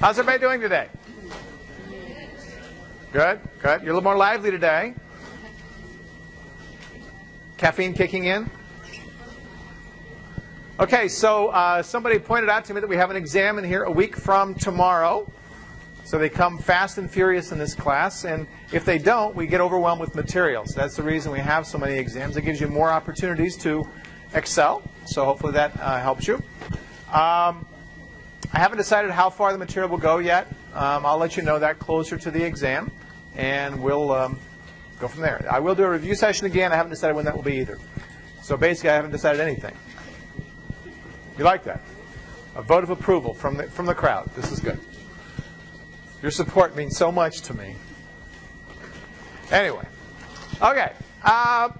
How's everybody doing today? Good, good. You're a little more lively today. Caffeine kicking in? Okay, so uh, somebody pointed out to me that we have an exam in here a week from tomorrow. So they come fast and furious in this class, and if they don't, we get overwhelmed with materials. That's the reason we have so many exams. It gives you more opportunities to excel, so hopefully that uh, helps you. Um, I haven't decided how far the material will go yet. Um, I'll let you know that closer to the exam, and we'll um, go from there. I will do a review session again. I haven't decided when that will be either. So basically, I haven't decided anything. You like that? A vote of approval from the, from the crowd. This is good. Your support means so much to me. Anyway, okay. Uh,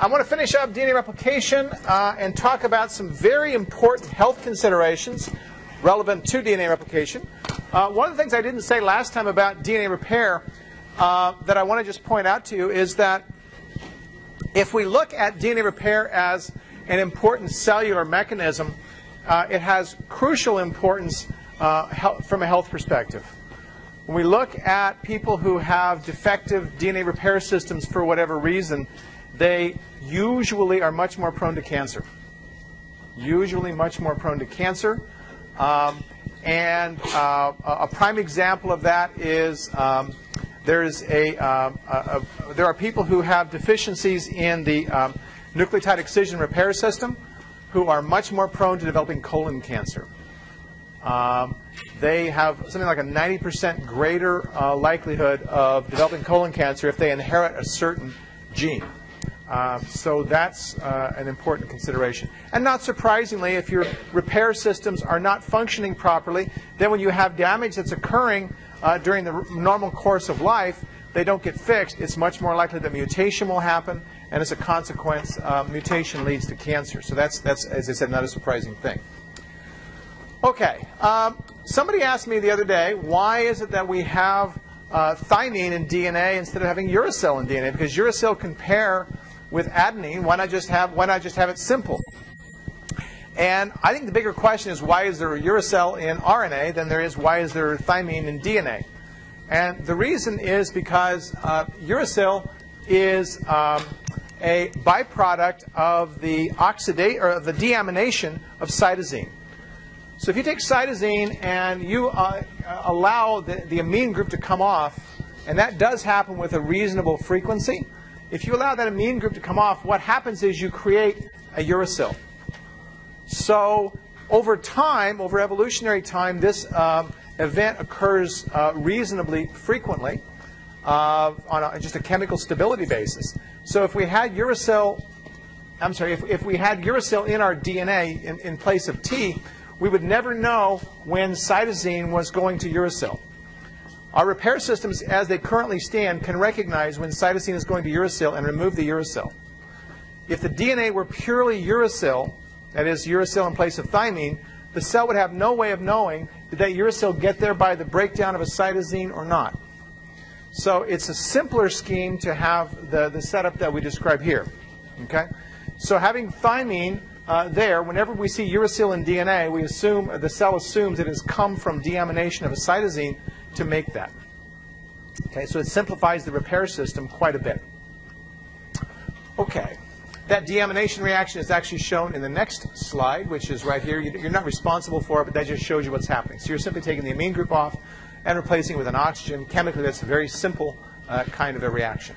I want to finish up DNA replication uh, and talk about some very important health considerations relevant to DNA replication. Uh, one of the things I didn't say last time about DNA repair uh, that I want to just point out to you is that if we look at DNA repair as an important cellular mechanism, uh, it has crucial importance uh, from a health perspective. When we look at people who have defective DNA repair systems for whatever reason, they usually are much more prone to cancer. Usually much more prone to cancer. Um, and uh, a prime example of that is um, there's a, uh, a, a, there are people who have deficiencies in the um, nucleotide excision repair system who are much more prone to developing colon cancer. Um, they have something like a 90% greater uh, likelihood of developing colon cancer if they inherit a certain gene. Uh, so that's uh, an important consideration. And not surprisingly, if your repair systems are not functioning properly, then when you have damage that's occurring uh, during the normal course of life, they don't get fixed, it's much more likely that mutation will happen, and as a consequence, uh, mutation leads to cancer. So that's, that's, as I said, not a surprising thing. Okay, um, somebody asked me the other day, why is it that we have uh, thymine in DNA instead of having uracil in DNA? Because uracil can pair with adenine. Why not just have Why not just have it simple? And I think the bigger question is why is there uracil in RNA than there is why is there thymine in DNA? And the reason is because uh, uracil is um, a byproduct of the oxidate or the deamination of cytosine. So if you take cytosine and you uh, allow the, the amine group to come off, and that does happen with a reasonable frequency, if you allow that amine group to come off, what happens is you create a uracil. So over time, over evolutionary time, this um, event occurs uh, reasonably frequently uh, on a, just a chemical stability basis. So if we had uracil, I'm sorry, if, if we had uracil in our DNA in, in place of T, we would never know when cytosine was going to uracil. Our repair systems, as they currently stand, can recognize when cytosine is going to uracil and remove the uracil. If the DNA were purely uracil, that is, uracil in place of thymine, the cell would have no way of knowing did that uracil get there by the breakdown of a cytosine or not. So it's a simpler scheme to have the, the setup that we describe here. Okay? So having thymine uh, there, whenever we see uracil in DNA, we assume the cell assumes it has come from deamination of a cytosine to make that. Okay, so it simplifies the repair system quite a bit. Okay, that deamination reaction is actually shown in the next slide, which is right here. You're not responsible for it, but that just shows you what's happening. So you're simply taking the amine group off and replacing it with an oxygen. Chemically, that's a very simple uh, kind of a reaction.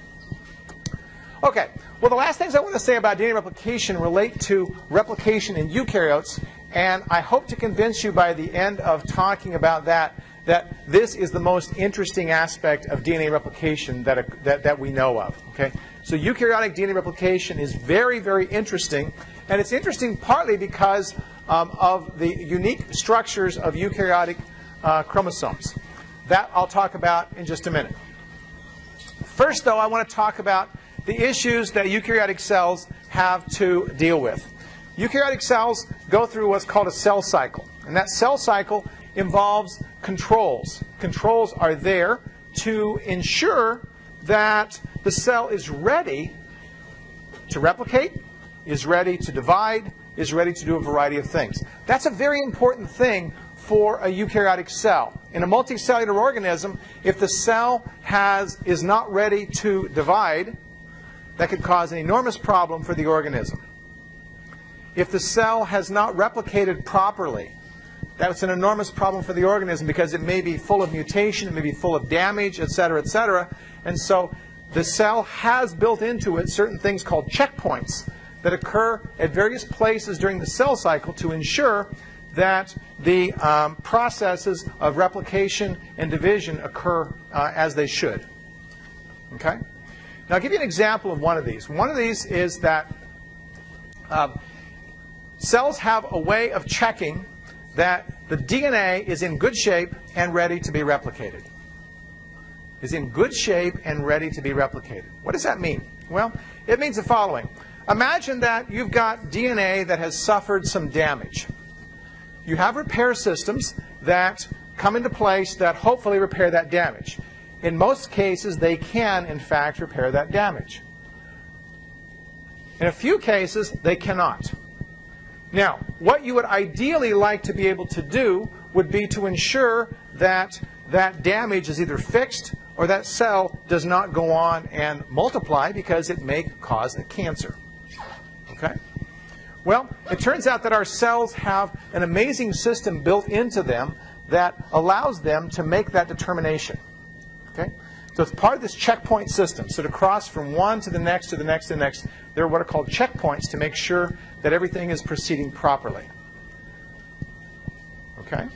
Okay, well, the last things I want to say about DNA replication relate to replication in eukaryotes, and I hope to convince you by the end of talking about that that this is the most interesting aspect of DNA replication that, that, that we know of. Okay? So eukaryotic DNA replication is very, very interesting, and it's interesting partly because um, of the unique structures of eukaryotic uh, chromosomes. That I'll talk about in just a minute. First, though, I want to talk about the issues that eukaryotic cells have to deal with. Eukaryotic cells go through what's called a cell cycle. And that cell cycle involves controls. Controls are there to ensure that the cell is ready to replicate, is ready to divide, is ready to do a variety of things. That's a very important thing for a eukaryotic cell. In a multicellular organism, if the cell has, is not ready to divide, that could cause an enormous problem for the organism. If the cell has not replicated properly, that's an enormous problem for the organism because it may be full of mutation, it may be full of damage, et cetera, et cetera. And so the cell has built into it certain things called checkpoints that occur at various places during the cell cycle to ensure that the um, processes of replication and division occur uh, as they should. Okay? Now, I'll give you an example of one of these. One of these is that uh, cells have a way of checking that the DNA is in good shape and ready to be replicated. Is in good shape and ready to be replicated. What does that mean? Well, it means the following. Imagine that you've got DNA that has suffered some damage. You have repair systems that come into place that hopefully repair that damage. In most cases, they can, in fact, repair that damage. In a few cases, they cannot. Now, what you would ideally like to be able to do would be to ensure that that damage is either fixed or that cell does not go on and multiply because it may cause a cancer. Okay? Well, it turns out that our cells have an amazing system built into them that allows them to make that determination. Okay? So it's part of this checkpoint system. So to cross from one to the next to the next to the next, there are what are called checkpoints to make sure that everything is proceeding properly. Okay?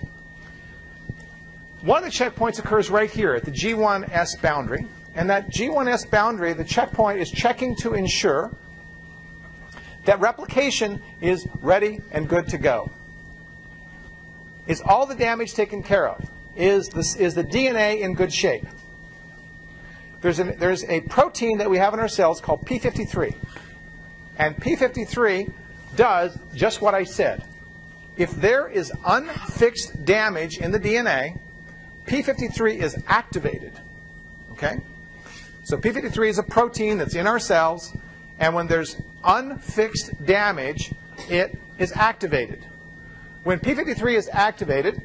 One of the checkpoints occurs right here at the G1S boundary. And that G1S boundary, the checkpoint is checking to ensure that replication is ready and good to go. Is all the damage taken care of? Is, this, is the DNA in good shape? There's, an, there's a protein that we have in our cells called P53. And P53 does just what I said. If there is unfixed damage in the DNA, P53 is activated. Okay? So P53 is a protein that's in our cells, and when there's unfixed damage, it is activated. When P53 is activated,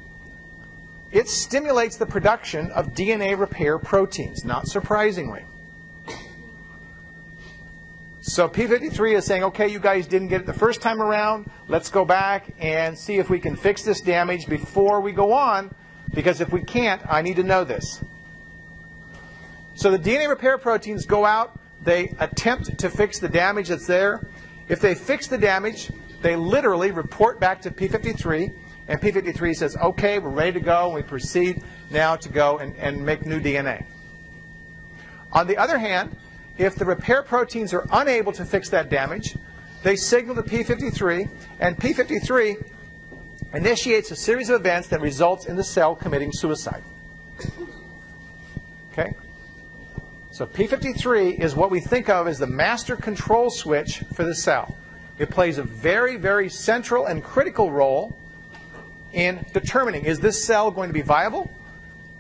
it stimulates the production of DNA repair proteins, not surprisingly. So P53 is saying, okay, you guys didn't get it the first time around. Let's go back and see if we can fix this damage before we go on, because if we can't, I need to know this. So the DNA repair proteins go out, they attempt to fix the damage that's there. If they fix the damage, they literally report back to P53 and P53 says, okay, we're ready to go, and we proceed now to go and, and make new DNA. On the other hand, if the repair proteins are unable to fix that damage, they signal to P53, and P53 initiates a series of events that results in the cell committing suicide. Okay? So P53 is what we think of as the master control switch for the cell. It plays a very, very central and critical role in determining is this cell going to be viable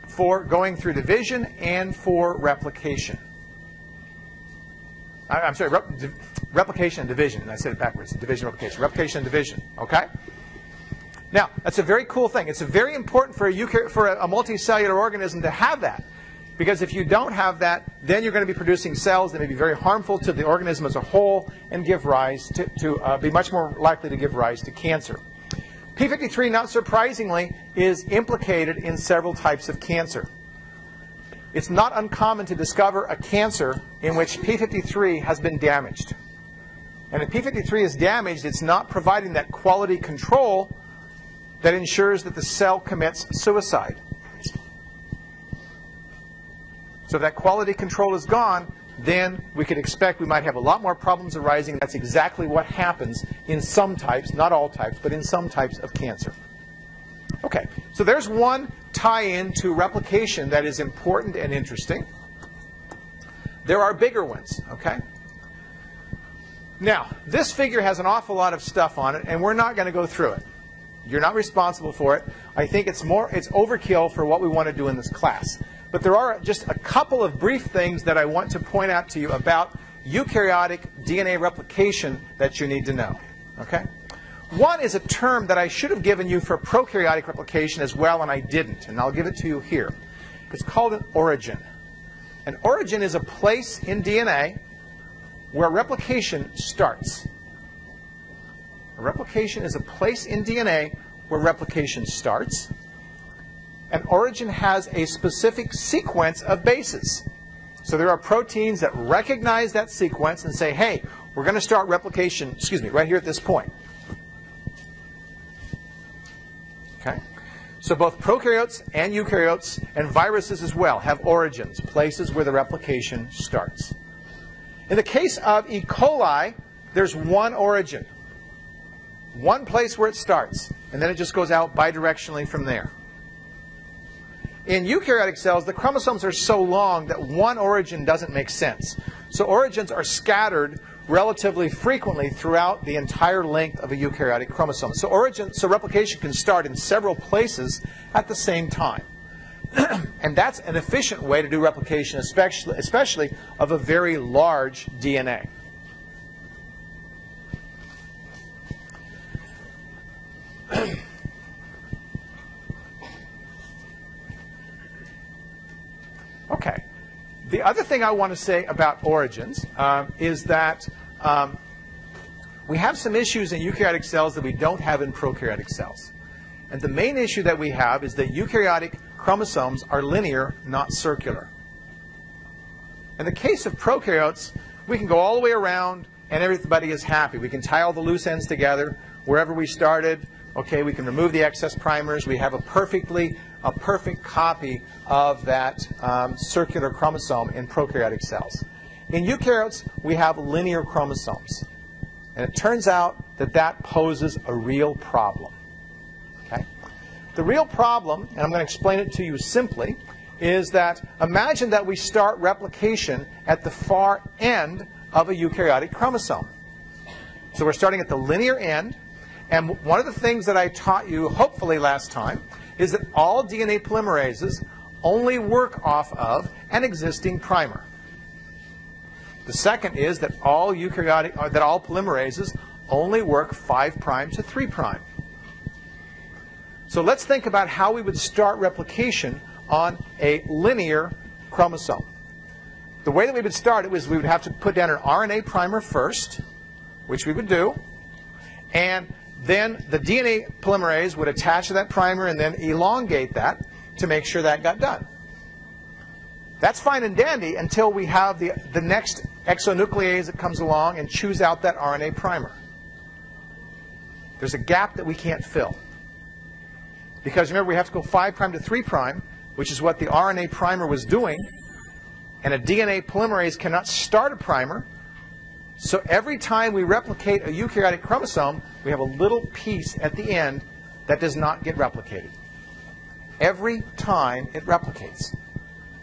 for going through division and for replication. I, am sorry, rep, replication and division. I said it backwards. Division, replication. Replication and division. Okay? Now, that's a very cool thing. It's very important for a, euchar- for a, a multicellular organism to have that. Because if you don't have that, then you're going to be producing cells that may be very harmful to the organism as a whole and give rise to, to uh, be much more likely to give rise to cancer. P53, not surprisingly, is implicated in several types of cancer. It's not uncommon to discover a cancer in which P53 has been damaged. And if P53 is damaged, it's not providing that quality control that ensures that the cell commits suicide. So that quality control is gone, then we could expect we might have a lot more problems arising. That's exactly what happens in some types, not all types, but in some types of cancer. Okay, so there's one tie-in to replication that is important and interesting. There are bigger ones, okay? Now, this figure has an awful lot of stuff on it, and we're not going to go through it. You're not responsible for it. I think it's more it's overkill for what we want to do in this class. But there are just a couple of brief things that I want to point out to you about eukaryotic DNA replication that you need to know. Okay? One is a term that I should have given you for prokaryotic replication as well, and I didn't, and I'll give it to you here. It's called an origin. An origin is a place in DNA where replication starts. A replication is a place in DNA where replication starts. An origin has a specific sequence of bases. So there are proteins that recognize that sequence and say, hey, we're going to start replication, excuse me, right here at this point. Okay? So both prokaryotes and eukaryotes and viruses as well have origins, places where the replication starts. In the case of E. coli, there's one origin, one place where it starts, and then it just goes out bidirectionally from there. In eukaryotic cells, the chromosomes are so long that one origin doesn't make sense. So origins are scattered relatively frequently throughout the entire length of a eukaryotic chromosome. So origin, so replication can start in several places at the same time. and that's an efficient way to do replication, especially, especially of a very large DNA. Okay. The other thing I want to say about origins um, is that um, we have some issues in eukaryotic cells that we don't have in prokaryotic cells. And the main issue that we have is that eukaryotic chromosomes are linear, not circular. In the case of prokaryotes, we can go all the way around and everybody is happy. We can tie all the loose ends together wherever we started. Okay, we can remove the excess primers. We have a perfectly a perfect copy of that um, circular chromosome in prokaryotic cells. In eukaryotes, we have linear chromosomes. And it turns out that that poses a real problem. Okay? The real problem, and I'm going to explain it to you simply, is that imagine that we start replication at the far end of a eukaryotic chromosome. So we're starting at the linear end, and one of the things that I taught you, hopefully last time, is that all DNA polymerases only work off of an existing primer. The second is that all eukaryotic, uh, that all polymerases only work 5' to 3'. So let's think about how we would start replication on a linear chromosome. The way that we would start it was we would have to put down an RNA primer first, which we would do, and then the DNA polymerase would attach to that primer and then elongate that to make sure that got done. That's fine and dandy until we have the, the next exonuclease that comes along and chews out that RNA primer. There's a gap that we can't fill. Because remember, we have to go 5' to 3', which is what the RNA primer was doing. And a DNA polymerase cannot start a primer. So every time we replicate a eukaryotic chromosome, we have a little piece at the end that does not get replicated. Every time it replicates.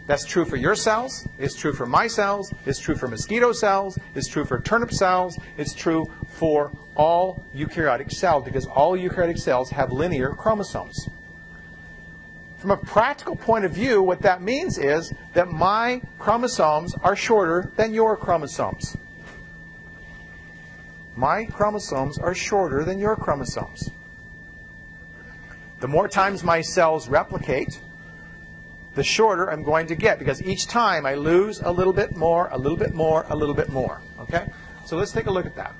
That's true for your cells, it's true for my cells, it's true for mosquito cells, it's true for turnip cells, it's true for all eukaryotic cells because all eukaryotic cells have linear chromosomes. From a practical point of view, what that means is that my chromosomes are shorter than your chromosomes. My chromosomes are shorter than your chromosomes. The more times my cells replicate, the shorter I'm going to get because each time I lose a little bit more, a little bit more, a little bit more. Okay? So let's take a look at that.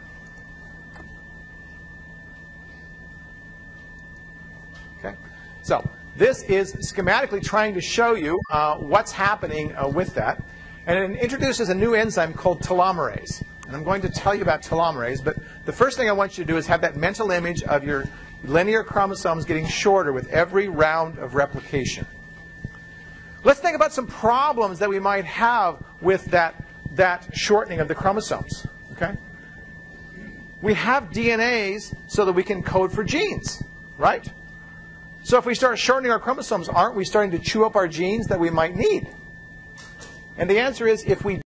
Okay? So this is schematically trying to show you uh, what's happening uh, with that. And it introduces a new enzyme called telomerase. And I'm going to tell you about telomerase, but the first thing I want you to do is have that mental image of your linear chromosomes getting shorter with every round of replication. Let's think about some problems that we might have with that, that shortening of the chromosomes. Okay? We have DNAs so that we can code for genes, right? So if we start shortening our chromosomes, aren't we starting to chew up our genes that we might need? And the answer is if we